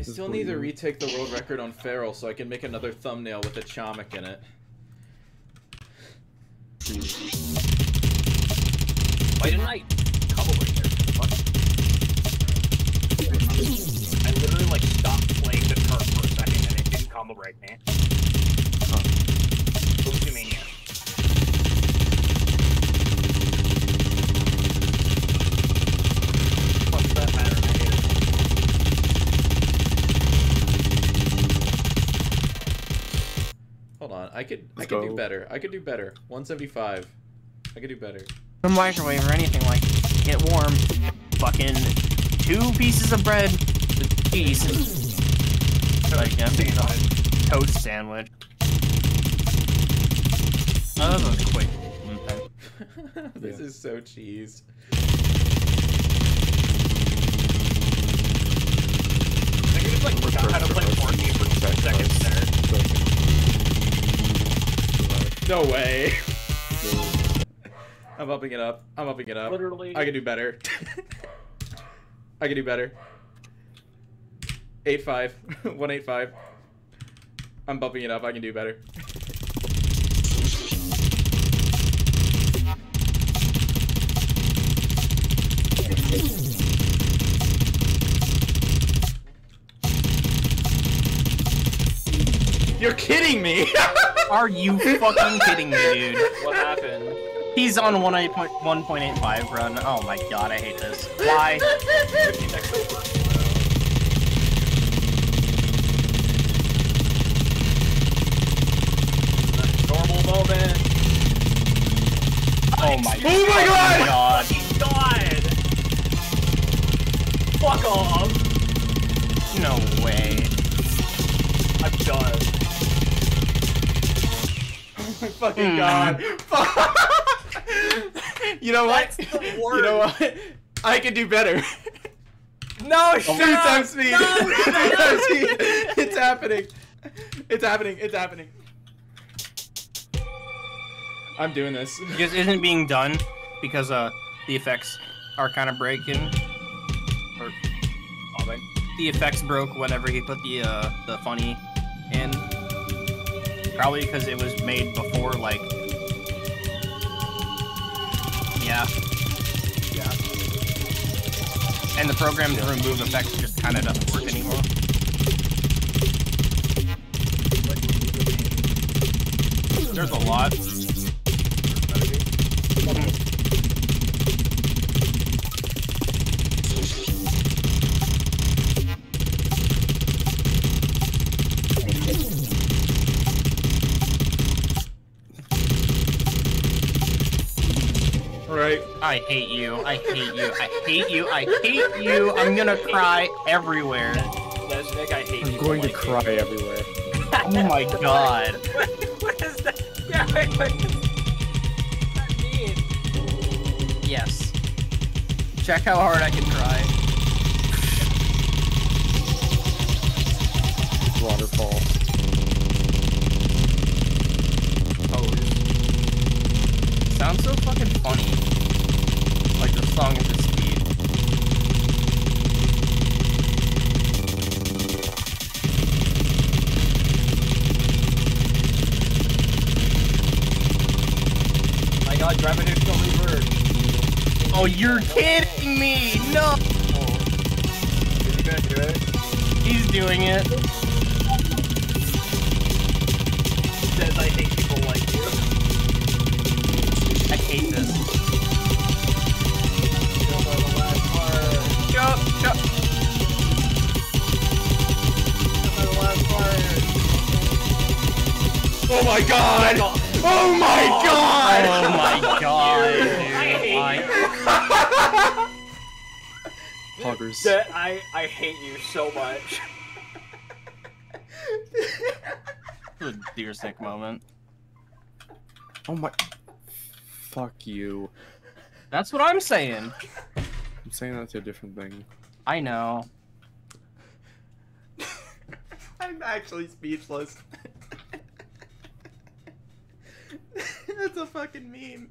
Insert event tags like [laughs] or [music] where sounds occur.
I still need to retake the world record on Feral so I can make another thumbnail with a Chomik in it. Fight a knight. Combo breaker. Fuck. I literally like stopped playing the turf for a second and it didn't combo break me. Huh. Boogmania. I could I Let's could do better. I could do better. 175. I could do better. The microwave or anything like get warm. Fucking two pieces of bread with cheese. Like yeah, toast sandwich. Oh, that was quick. [laughs] This Yeah. is so cheese. I just like forgot how to play Fortnite for two seconds there. No way. [laughs] I'm upping it up. I'm upping it up. Literally. I can do better. [laughs] I can do better. 8-5. 185. [laughs] I'm bumping it up. I can do better. You're kidding me! Are you fucking kidding me, dude? What happened? He's on 1.1.85 run. Oh my god, I hate this. Why? 50 next over. Normal moment. Oh my god. Oh my god! god. He's gone. Fuck off. Fucking Hmm. god. Fuck. you know what? The You know what? I can do better. No, Two times speed. Two times speed. It's happening. It's happening. It's happening. I'm doing this. Because isn't being done because uh the effects are kind of breaking. Or the effects broke whenever he put the uh the funny in. Probably because it was made before like Yeah. Yeah. And the program to remove effects just kind of doesn't work anymore. There's a lot. Right. I hate you. I hate you. I hate you. I hate you. I'm gonna cry everywhere. Lesnick, I hate I'm you. going to like cry everywhere. Oh my [laughs] god. it. what is that? Yeah, wait, what does that mean? Yes. Check how hard I can cry. Waterfall. Pose. Sounds so fucking funny. Like the song is the speed. God, gravitational reverse. Oh, you're kidding me! No! Is he gonna do it? He's doing it. Says I hate people like you. I hate this. Jump. Jump, jump. Jump on the last part. Oh my god! Oh my oh, god! Oh my god, [laughs] dude. I hate I- Poggers. That I I hate you so much. This is a deer sick moment. Oh my. Fuck you. That's what I'm saying. I'm saying that's a different thing. I know. [laughs] I'm actually speechless. That's a fucking meme.